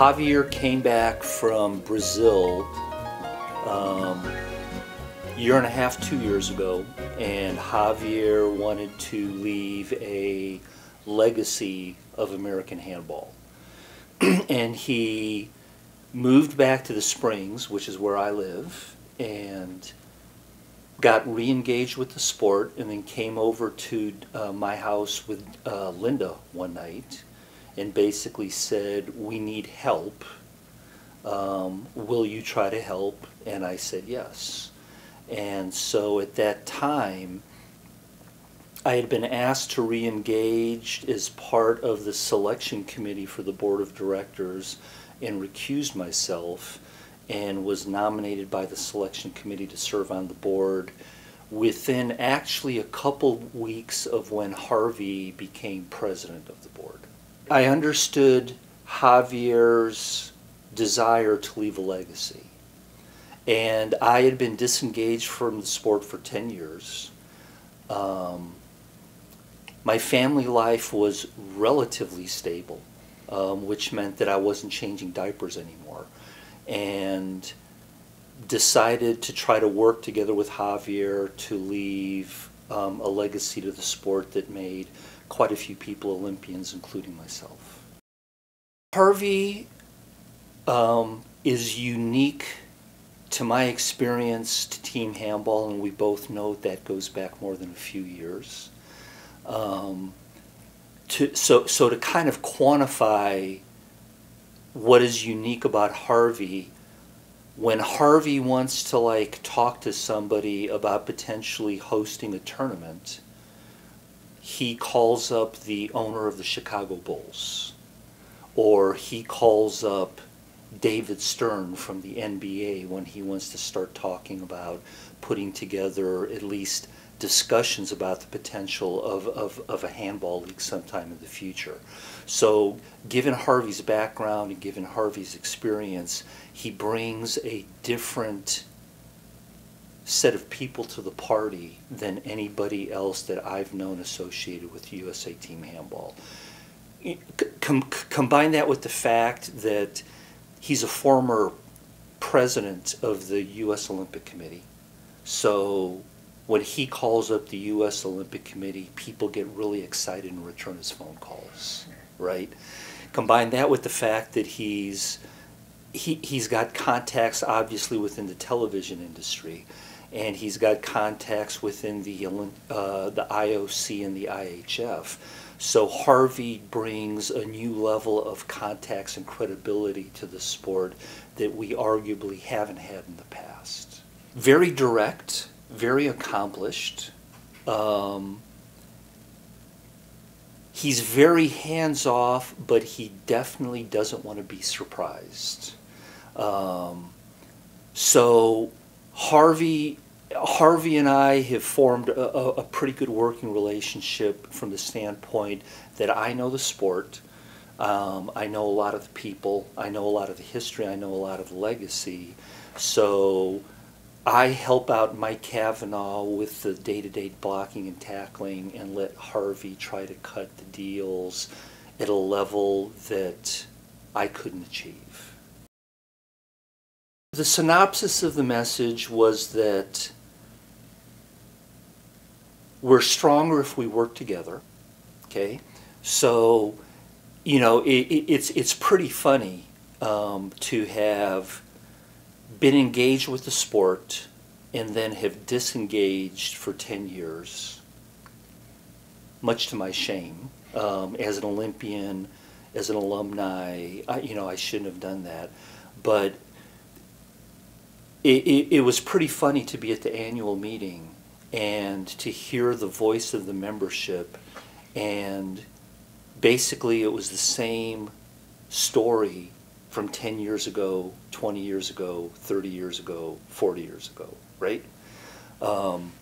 Javier came back from Brazil um, year and a half, two years ago, and Javier wanted to leave a legacy of American handball. and he moved back to the Springs, which is where I live, and got re-engaged with the sport and then came over to uh, my house with uh, Linda one night and basically said, we need help. Um, will you try to help? And I said yes. And so at that time, I had been asked to re-engage as part of the selection committee for the board of directors and recused myself and was nominated by the selection committee to serve on the board within actually a couple weeks of when Harvey became president of the board. I understood Javier's desire to leave a legacy. And I had been disengaged from the sport for 10 years. Um, my family life was relatively stable, um, which meant that I wasn't changing diapers anymore. And decided to try to work together with Javier to leave um, a legacy to the sport that made quite a few people Olympians, including myself. Harvey um, is unique to my experience to team handball, and we both know that goes back more than a few years. Um, to, so, so to kind of quantify what is unique about Harvey, when Harvey wants to like talk to somebody about potentially hosting a tournament, he calls up the owner of the Chicago Bulls, or he calls up David Stern from the NBA when he wants to start talking about putting together at least discussions about the potential of, of, of a handball league sometime in the future. So given Harvey's background and given Harvey's experience, he brings a different set of people to the party than anybody else that I've known associated with USA Team Handball. Com combine that with the fact that he's a former president of the U.S. Olympic Committee. So when he calls up the U.S. Olympic Committee, people get really excited and return his phone calls, right? Combine that with the fact that he's he, he's got contacts obviously within the television industry and he's got contacts within the uh, the IOC and the IHF. So Harvey brings a new level of contacts and credibility to the sport that we arguably haven't had in the past. Very direct, very accomplished. Um, he's very hands off, but he definitely doesn't want to be surprised. Um, so Harvey Harvey and I have formed a, a, pretty good working relationship from the standpoint that I know the sport, um, I know a lot of the people, I know a lot of the history, I know a lot of the legacy. So I help out Mike Cavanaugh with the day-to-day -day blocking and tackling and let Harvey try to cut the deals at a level that I couldn't achieve. The synopsis of the message was that we're stronger if we work together. Okay, so you know it, it, it's it's pretty funny um, to have been engaged with the sport and then have disengaged for ten years, much to my shame. Um, as an Olympian, as an alumni, I, you know I shouldn't have done that, but it, it, it was pretty funny to be at the annual meeting and to hear the voice of the membership. And basically it was the same story from 10 years ago 20 years ago 30 years ago 40 years ago right? Um,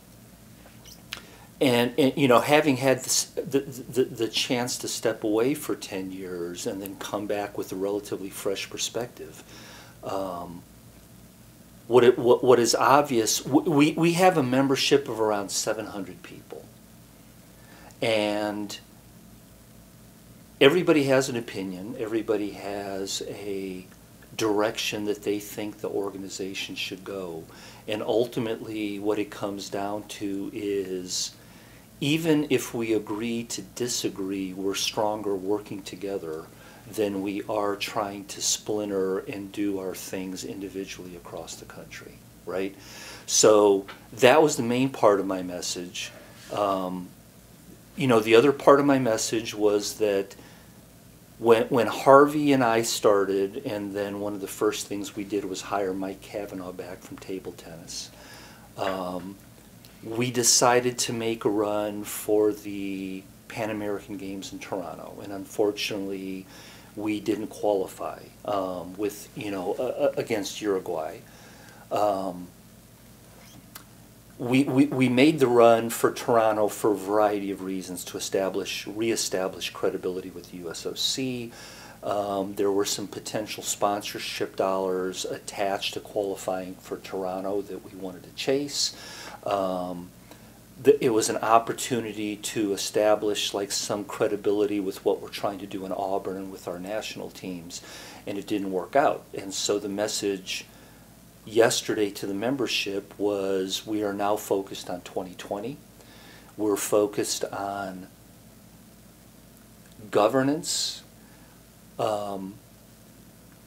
and, and, you know having had this, the, the, the chance to step away for 10 years and then come back with a relatively fresh perspective um, what, it, what, what is obvious, we, we have a membership of around 700 people. And everybody has an opinion, everybody has a direction that they think the organization should go. And ultimately, what it comes down to is even if we agree to disagree, we're stronger working together than we are trying to splinter and do our things individually across the country, right? So that was the main part of my message. Um, you know, the other part of my message was that when, when Harvey and I started, and then one of the first things we did was hire Mike Cavanaugh back from table tennis. Um, we decided to make a run for the Pan American Games in Toronto, and unfortunately, we didn't qualify um, with you know uh, against Uruguay. Um, we, we, we made the run for Toronto for a variety of reasons to establish, reestablish credibility with the USOC. Um, there were some potential sponsorship dollars attached to qualifying for Toronto that we wanted to chase. Um, the, it was an opportunity to establish like some credibility with what we're trying to do in Auburn and with our national teams, and it didn't work out. And so the message yesterday to the membership was we are now focused on 2020. We're focused on governance. Um,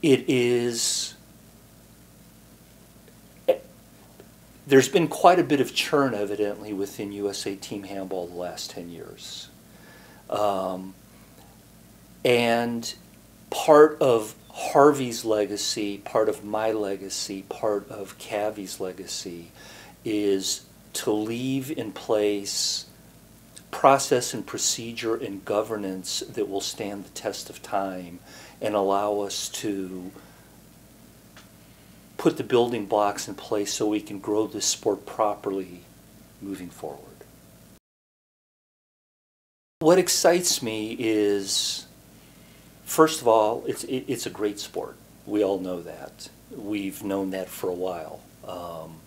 it is there's been quite a bit of churn, evidently, within USA Team Handball the last 10 years. Um, and part of Harvey's legacy, part of my legacy, part of Cavi's legacy is to leave in place process and procedure and governance that will stand the test of time and allow us to put the building blocks in place so we can grow this sport properly moving forward. What excites me is First of all, it's, it, it's a great sport. We all know that. We've known that for a while. Um,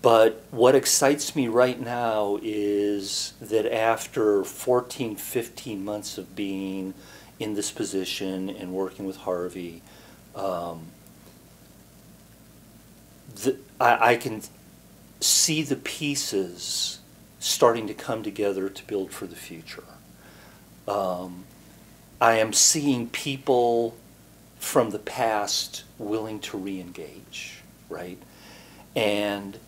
but what excites me right now is that after 14, 15 months of being in this position and working with Harvey, um, the, I, I can see the pieces starting to come together to build for the future. Um, I am seeing people from the past willing to re-engage, right? And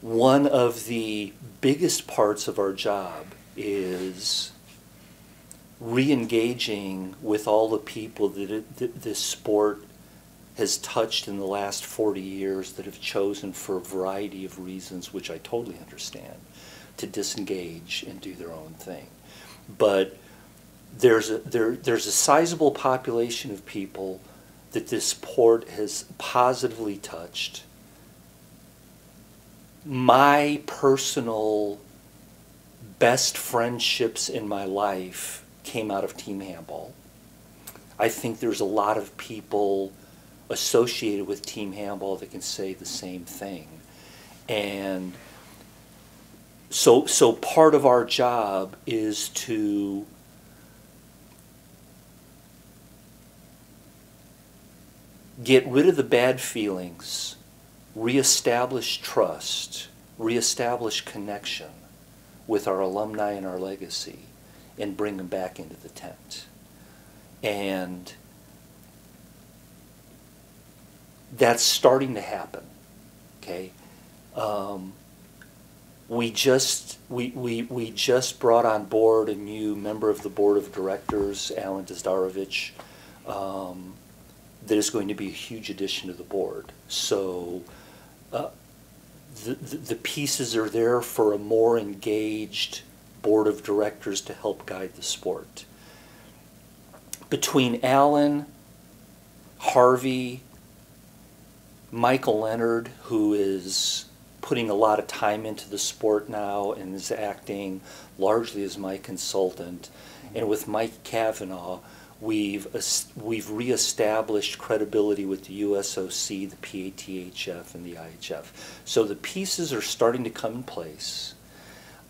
one of the biggest parts of our job is re-engaging with all the people that, it, that this sport has touched in the last 40 years that have chosen for a variety of reasons, which I totally understand, to disengage and do their own thing. But there's a, there, there's a sizable population of people that this port has positively touched. My personal best friendships in my life came out of team handball. I think there's a lot of people associated with team handball that can say the same thing. And so, so part of our job is to get rid of the bad feelings, reestablish trust, reestablish connection with our alumni and our legacy, and bring them back into the tent. And that's starting to happen. Okay. Um, we just we, we, we just brought on board a new member of the board of directors, Alan Dazdarovich. Um, that is going to be a huge addition to the board. So uh, the, the, the pieces are there for a more engaged board of directors to help guide the sport. Between Alan, Harvey, Michael Leonard, who is putting a lot of time into the sport now and is acting largely as my consultant, and with Mike Cavanaugh, We've, we've reestablished credibility with the USOC, the PATHF, and the IHF. So the pieces are starting to come in place.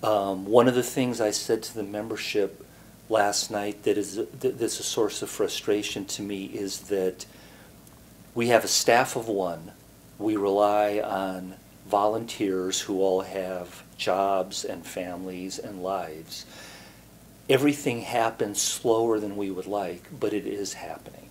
Um, one of the things I said to the membership last night that is that that's a source of frustration to me is that we have a staff of one. We rely on volunteers who all have jobs and families and lives. Everything happens slower than we would like, but it is happening.